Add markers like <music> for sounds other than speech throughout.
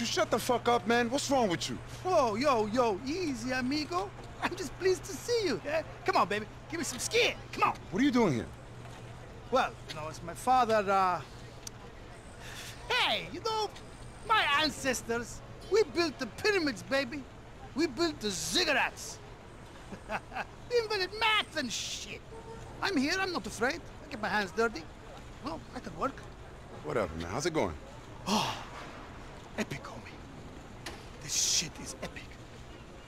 you shut the fuck up, man? What's wrong with you? Whoa, yo, yo, easy, amigo. I'm just pleased to see you. Yeah? Come on, baby. Give me some skin. Come on. What are you doing here? Well, you know, it's my father, uh... Hey, you know, my ancestors, we built the pyramids, baby. We built the ziggurats. <laughs> we invented math and shit. I'm here, I'm not afraid. I get my hands dirty. Well, I can work. Whatever, man. How's it going? Oh, epic. This shit is epic.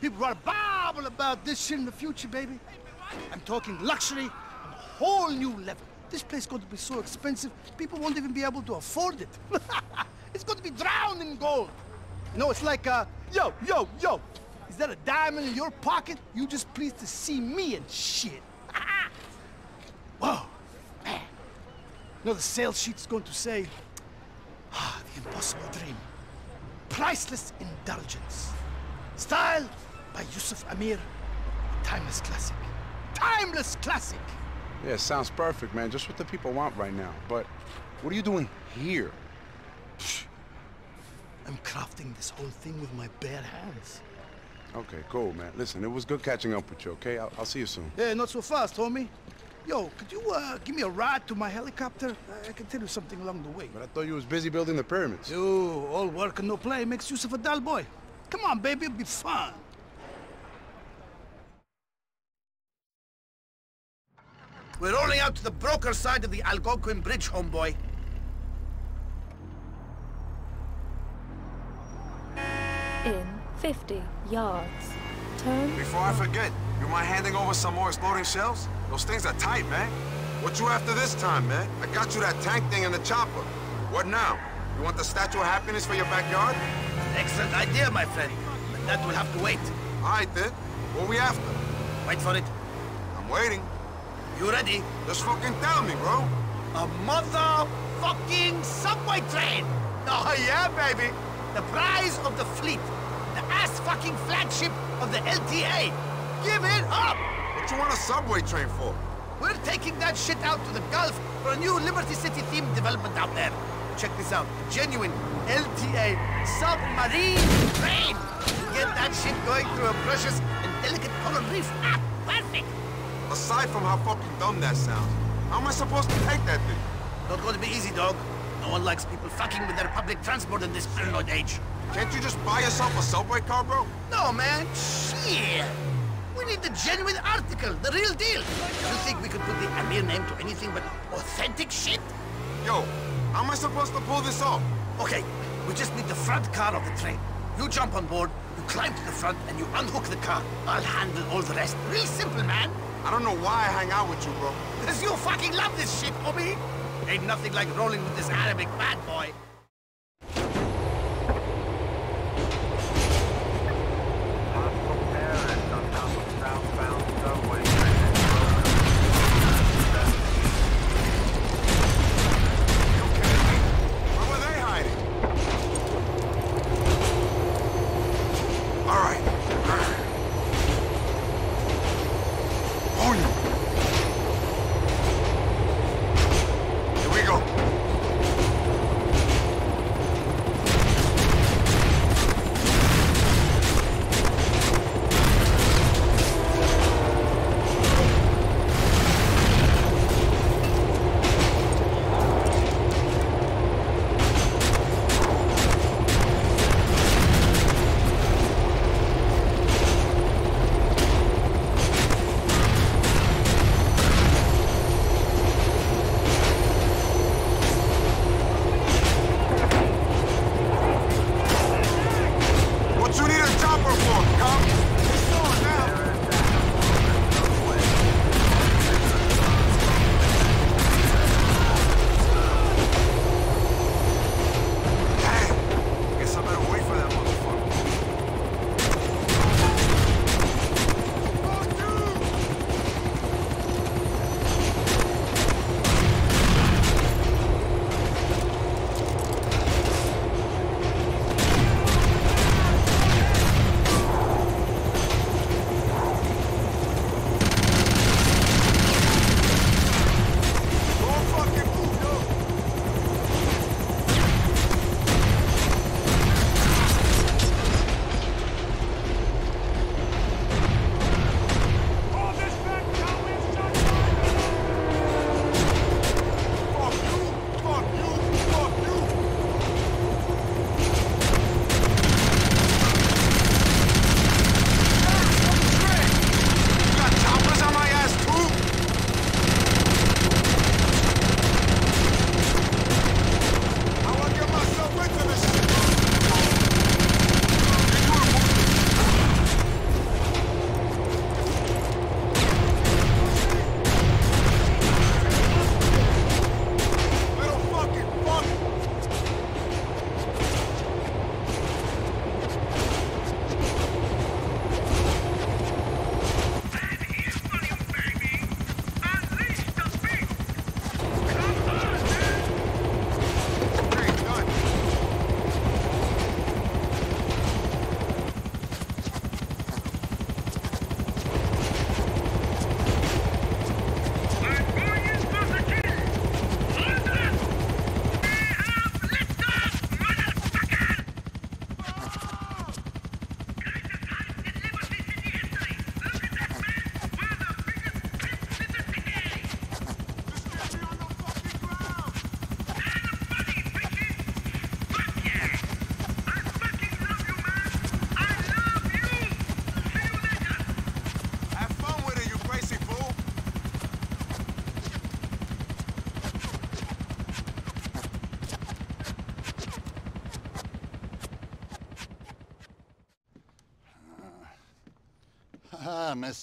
People are babble about this shit in the future, baby. I'm talking luxury on a whole new level. This place is going to be so expensive, people won't even be able to afford it. <laughs> it's going to be drowned in gold. You know, it's like, uh, yo, yo, yo. Is that a diamond in your pocket? You just pleased to see me and shit. <laughs> Whoa, man. You know, the sales sheet's going to say, ah, the impossible dream. Priceless indulgence. Style by Yusuf Amir. Timeless classic. Timeless classic! Yeah, sounds perfect, man. Just what the people want right now. But what are you doing here? <sighs> I'm crafting this whole thing with my bare hands. Okay, cool, man. Listen, it was good catching up with you, okay? I'll, I'll see you soon. Yeah, not so fast, homie. Yo, could you uh, give me a ride to my helicopter? I can tell you something along the way. But I thought you was busy building the pyramids. Yo, all work and no play makes Yusuf a dull boy. Come on, baby, it'll be fun. We're rolling out to the broker side of the Algonquin Bridge, homeboy. In 50 yards. Turn Before I forget, you mind handing over some more exploding shells? Those things are tight, man. What you after this time, man? I got you that tank thing and the chopper. What now? You want the Statue of Happiness for your backyard? Excellent idea, my friend. But that will have to wait. All right, then. What we after? Wait for it. I'm waiting. You ready? Just fucking tell me, bro. A motherfucking subway train! <laughs> Oh yeah, baby! The prize of the fleet. The ass-fucking flagship of the LTA. Give it up! What you want a subway train for? We're taking that shit out to the Gulf for a new Liberty City themed development out there. Check this out. Genuine LTA submarine train. Get that shit going through a precious and delicate coral reef. Ah, perfect! Aside from how fucking dumb that sounds, how am I supposed to take that thing? Not going to be easy, dog. No one likes people fucking with their public transport in this paranoid age. Can't you just buy yourself a subway car, bro? No, man. Shit. We need the genuine article, the real deal. You think we could put the Amir name to anything but authentic shit? Yo, how am I supposed to pull this off? Okay, we just need the front car of the train. You jump on board, you climb to the front, and you unhook the car. I'll handle all the rest. Real simple, man. I don't know why I hang out with you, bro. Because you fucking love this shit, homie. Ain't nothing like rolling with this Arabic bad boy.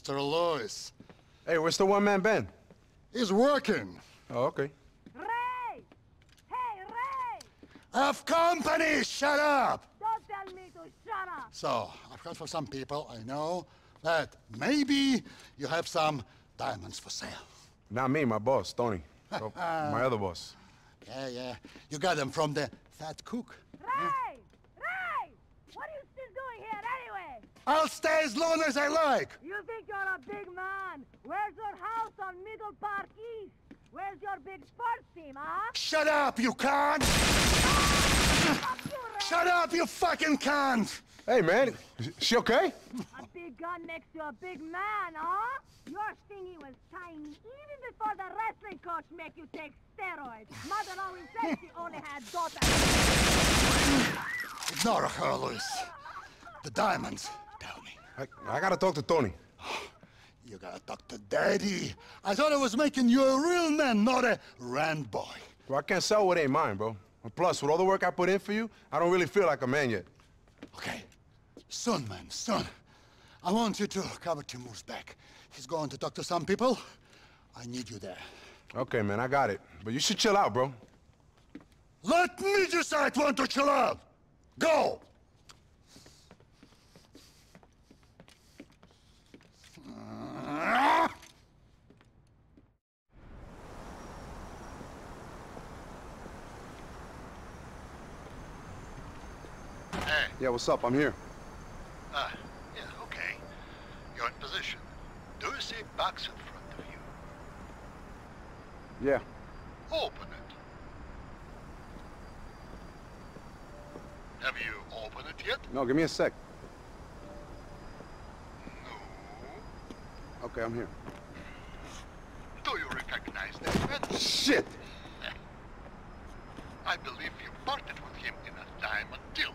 Mr. Lewis. Hey, where's the one-man band? He's working. Oh, okay. Ray! Hey, Ray! Have company! Shut up! Don't tell me to shut up! So, I've heard from some people I know that maybe you have some diamonds for sale. Not me, my boss, Tony. <laughs> Oh, my other boss. Yeah, yeah. You got them from the fat cook. Ray! Ray! What are you still doing here anyway? I'll stay as long as I like. You think you're a big man? Where's your house on Middle Park East? Where's your big sports team, huh? Shut up, you cunt! Fuck you, Ray! Shut up, you fucking cunt! Hey, man, is she okay? A big gun next to a big man, huh? Your thingy was tiny even before the wrestling coach make you take steroids. Mother always said she only had daughters. Ignore her, Lewis. The diamonds. I, I gotta talk to Tony. <sighs> You gotta talk to Daddy. I thought I was making you a real man, not a rand boy. Bro, I can't sell what ain't mine, bro. And plus, with all the work I put in for you, I don't really feel like a man yet. Okay. Son, man, son. I want you to cover Timur's back. He's going to talk to some people. I need you there. Okay, man, I got it. But you should chill out, bro. Let me decide when to chill out. Go! Hey, Yeah, what's up? I'm here. ah, yeah, okay. You're in position. Do you see a box in front of you? Yeah. Open it. Have you opened it yet? No, give me a sec. Okay, I'm here. Do you recognize that man? Shit! I believe you parted with him in a diamond deal.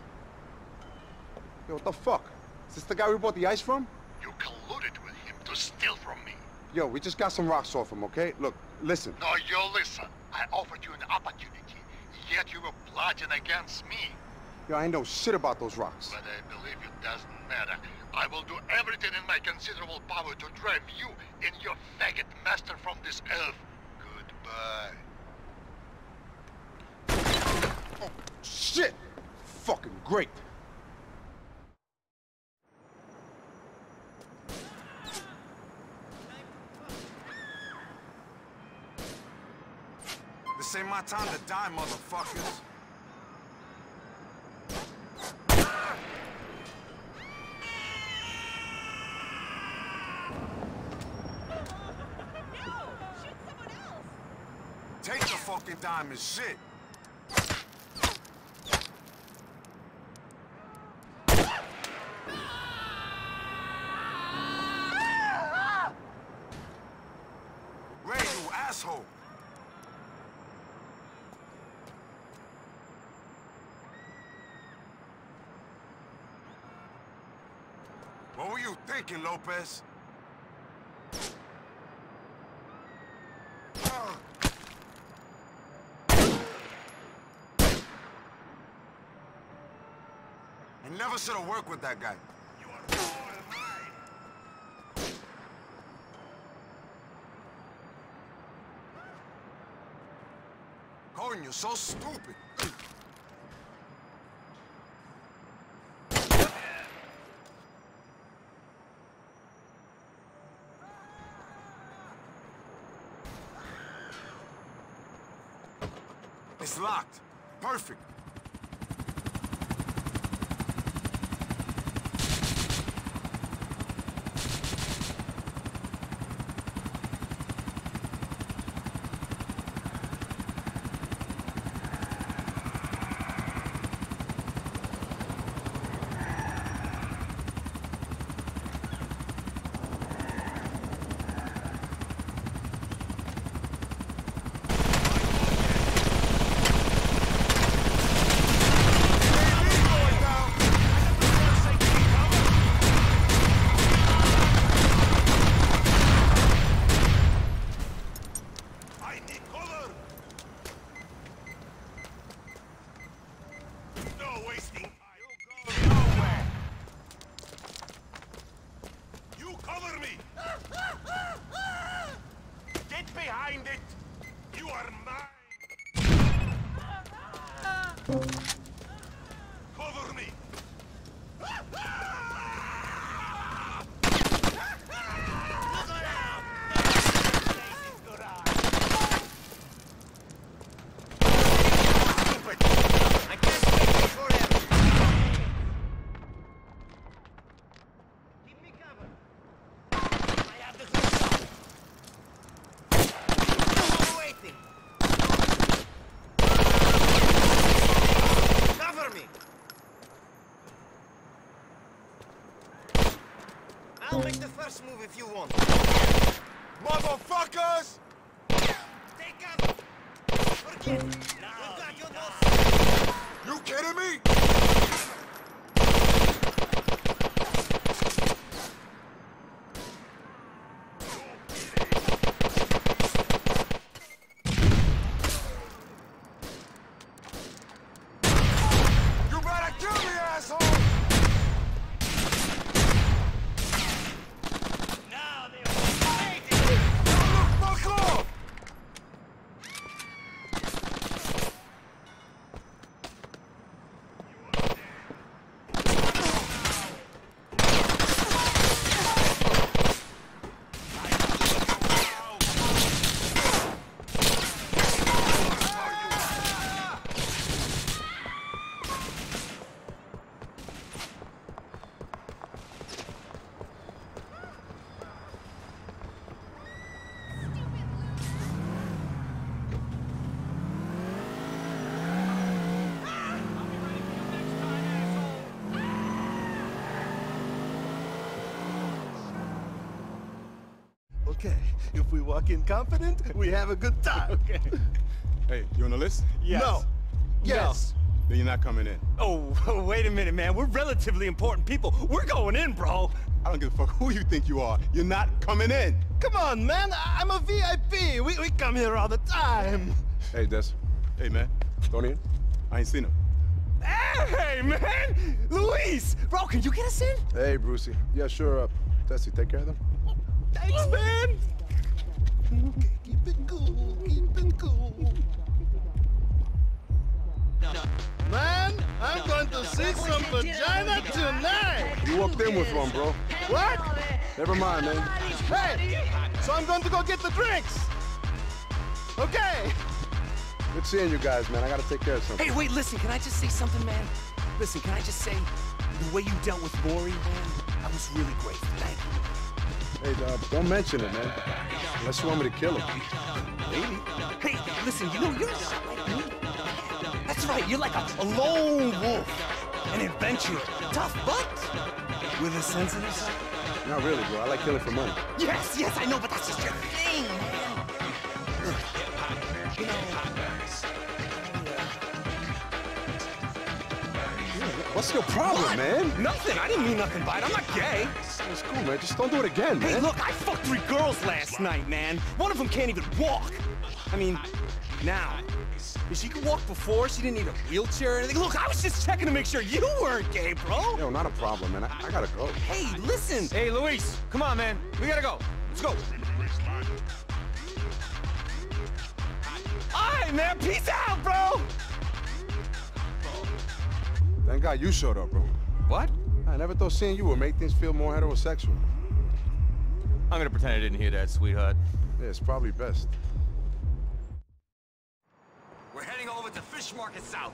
Yo, what the fuck? Is this the guy we bought the ice from? You colluded with him to steal from me. Yo, we just got some rocks off him, okay? Look, listen. No, you listen. I offered you an opportunity, yet you were plotting against me. Yo, I ain't know shit about those rocks. But I believe it doesn't matter. I will do everything in my considerable power to drive you and your faggot master from this earth. Goodbye. Oh, shit! Fucking great. This ain't my time to die, motherfuckers. Take the fucking diamond shit. Ray, you asshole. What were you thinking, Lopez? Ah. I never should have worked with that guy. Cohen, you're so stupid. It's locked. Perfect. Motherfuckers! Take cover. Forget it. We've got your nose. You kidding me? You better kill me, asshole! Now they're waiting. Fuck off! Okay, if we walk in confident, we have a good time. <laughs> Okay. Hey, you on the list? Yes. No. Yes. Then you're not coming in. Oh, <laughs> wait a minute, man. We're relatively important people. We're going in, bro. I don't give a fuck who you think you are. You're not coming in. Come on, man. I- I'm a VIP. We, we come here all the time. Hey, Des. Hey, man. Going in? I ain't seen him. Hey, man! Luis! Bro, can you get us in? Hey, Brucie. Yeah, sure. Uh, Tessie, take care of them. Thanks, man. Okay, keep it cool. Keep it cool. Man, I'm going to see some vagina tonight. You walked in with one, bro. What? Never mind, man. Hey, so I'm going to go get the drinks. Okay. Good seeing you guys, man. I gotta take care of something. Hey, wait, listen, can I just say something, man? Listen, can I just say, the way you dealt with Mori, man, I was really grateful. Thank you. Hey, uh, don't mention it, man. Unless you want me to kill him. Maybe. Hey, listen, you know, you're not like me. That's right, you're like a, a lone wolf. An adventurer. Tough, but with a sensitive side. Not really, bro. I like killing for money. Yes, yes, I know, but that's just your thing, What's your problem, man? nothing. I didn't mean nothing by it. I'm not gay. It's cool, man. Just don't do it again, Hey, man. look, I fucked three girls last night, man. One of them can't even walk. I mean, now. If she could walk before, she didn't need a wheelchair or anything. Look, I was just checking to make sure you weren't gay, bro. Yo, not a problem, man. I, I gotta go. Hey, listen. Hey, Luis, come on, man. We gotta go. Let's go. All right, man. Peace out, bro. Thank God you showed up, bro. What? I never thought seeing you would make things feel more heterosexual. I'm gonna pretend I didn't hear that, sweetheart. Yeah, it's probably best. We're heading over to Fish Market South.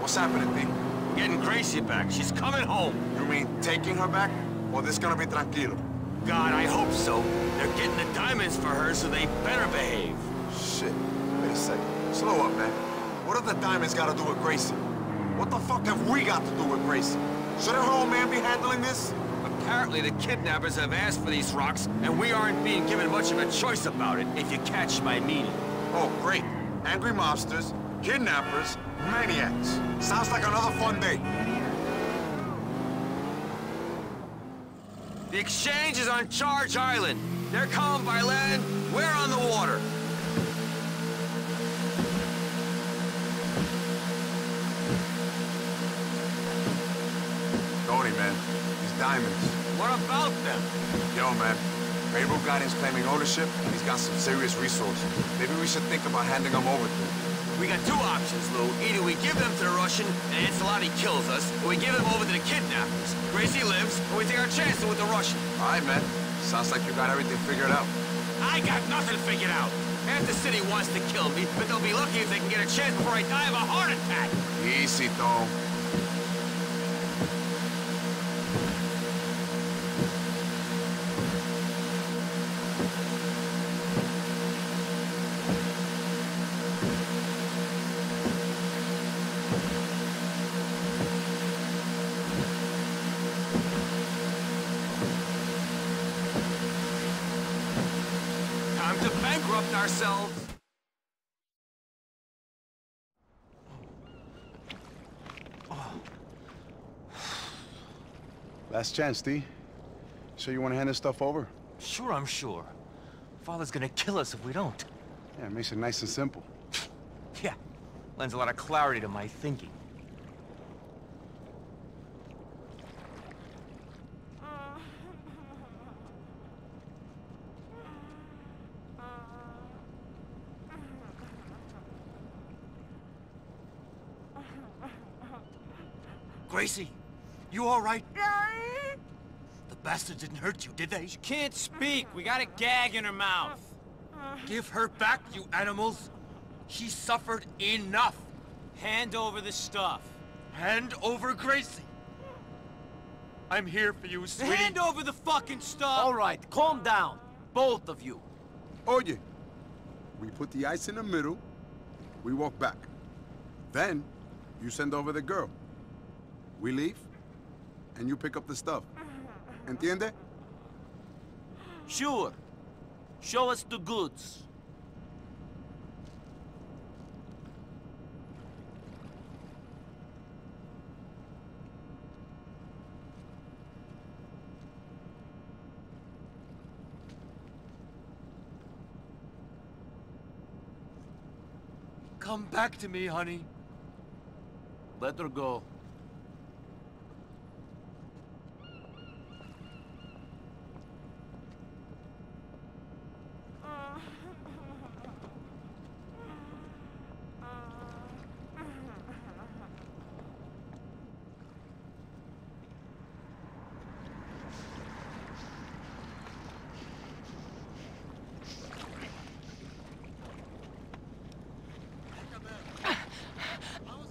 What's happening, Getting Gracie back. She's coming home. You mean taking her back? Or this gonna be tranquilo? God, I hope so. They're getting the diamonds for her, so they better behave. Shit. Wait a second. Slow up, man. What have the diamonds got to do with Gracie? What the fuck have we got to do with Gracie? Shouldn't her old man be handling this? Apparently, the kidnappers have asked for these rocks, and we aren't being given much of a choice about it, if you catch my meaning. Oh, great. Angry mobsters, Kidnappers? Maniacs. Sounds like another fun day. The exchange is on Charge Island. They're coming by land, we're on the water. Tony, man. These diamonds. What about them? Yo, man. Ray Bulgarin's claiming ownership, and he's got some serious resources. Maybe we should think about handing them over to him. We got two options, Lou. Either we give them to the Russian, and Ancelotti kills us, or we give them over to the kidnappers. Gracie lives, and we take our chances with the Russian. All right, man. Sounds like you got everything figured out. I got nothing figured out. Half the city wants to kill me, but they'll be lucky if they can get a chance before I die of a heart attack. Easy, Tom. Ourselves. Last chance, D. So you want to hand this stuff over? Sure, I'm sure. Father's gonna kill us if we don't. Yeah, it makes it nice and simple. <laughs> Yeah. Lends a lot of clarity to my thinking. Gracie, you all right? The bastard didn't hurt you, did they? She can't speak. We got a gag in her mouth. Give her back, you animals. She suffered enough. Hand over the stuff. Hand over Gracie. I'm here for you, sweetie. Hand over the fucking stuff. All right, calm down. Both of you. Oye, we put the ice in the middle, we walk back. Then, you send over the girl. We leave, and you pick up the stuff. Entiende? Sure. Show us the goods. Come back to me, honey. Let her go.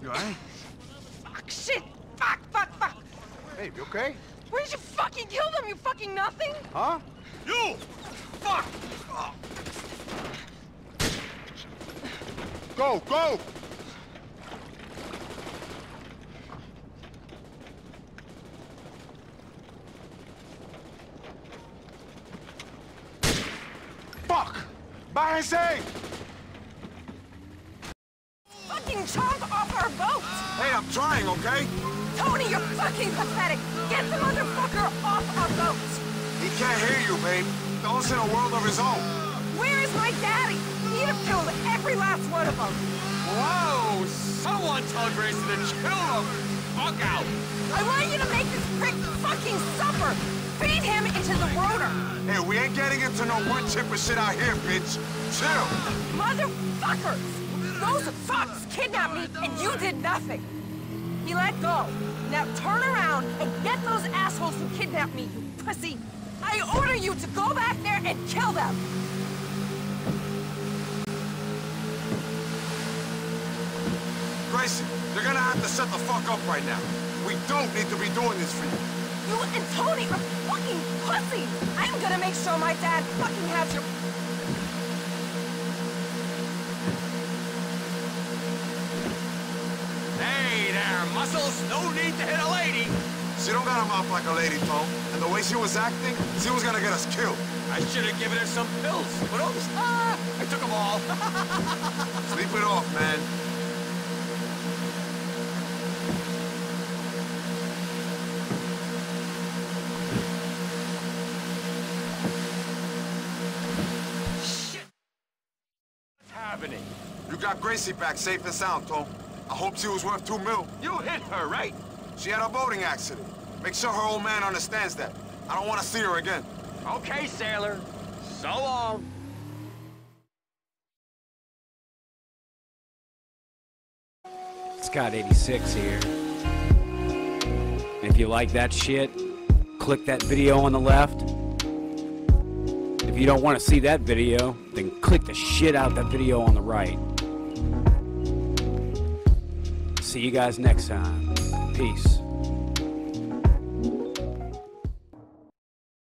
You alright? Fuck, shit! Fuck, fuck, fuck! Hey, you okay? Where did you fucking kill them, you fucking nothing? Huh? You! Fuck! Go, go! Fuck! Bájense! Fucking chomp off our boat! Hey, I'm trying, okay? Tony, you're fucking pathetic! Get the motherfucker off our boat! He can't hear you, babe. Those in a world of his own. Where is my daddy? He'd have killed every last one of them! Whoa! Someone tell Gracie to kill him! Fuck out! I want you to make this prick fucking suffer! Feed him into the rotor! Hey, we ain't getting into no wood chipper shit out here, bitch. Chill. Motherfuckers! Those fucks kidnapped me and you did nothing! He let go. Now turn around and get those assholes who kidnapped me, you pussy! I order you to go back there and kill them! Gracie, you're gonna have to shut the fuck up right now. We don't need to be doing this for you. You and Tony are fucking pussies! I'm gonna make sure my dad fucking has your... No need to hit a lady! She don't got a mouth like a lady, Tom. And the way she was acting, she was gonna get us killed. I should have given her some pills, but oops! Ah! I took them all! <laughs> Sleep it off, man. Shit. What's happening? You got Gracie back safe and sound, Tom. I hope she was worth two mil. You hit her, right? She had a boating accident. Make sure her old man understands that. I don't want to see her again. Okay, sailor. So long. Scott 86 here. If you like that shit, click that video on the left. If you don't want to see that video, then click the shit out that video on the right. See you guys next time. Peace.